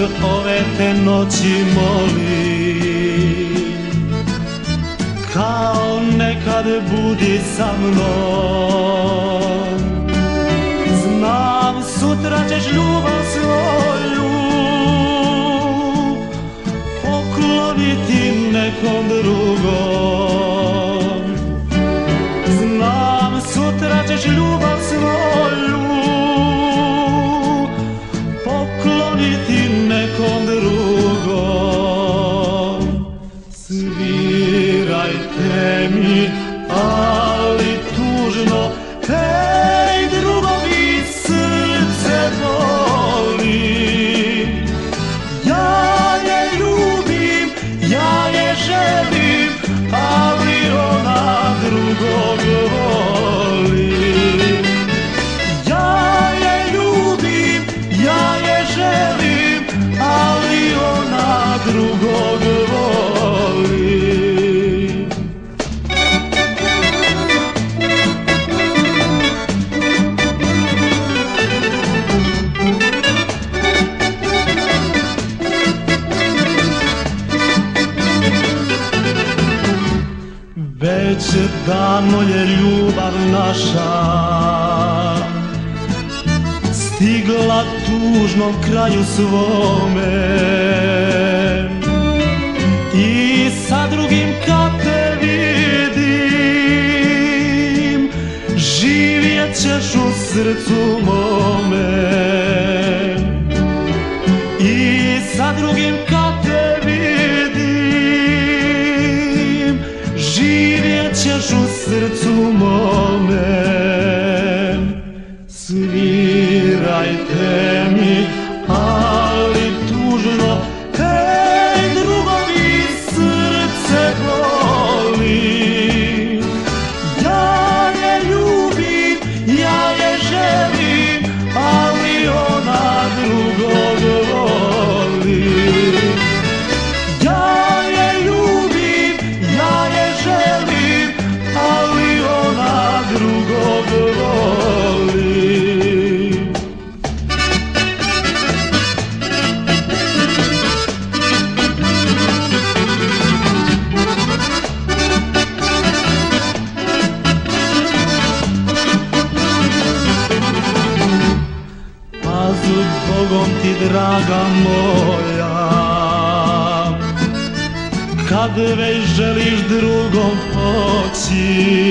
Još ove te noći molim Kao nekad budi sa mnom Znam sutra ćeš ljubav svoju Pokloniti nekom drugom. Znam sutra ćeš ljubav svoju davno je ljubav naša. Stigla tužnom kraju svome. I sa drugim kad te vidim Živjet ćeš u srcu mome. I sa drugim kad te vidim geçer şu sırtıma men Bogom ti draga moja. Kad već želiš drugom poći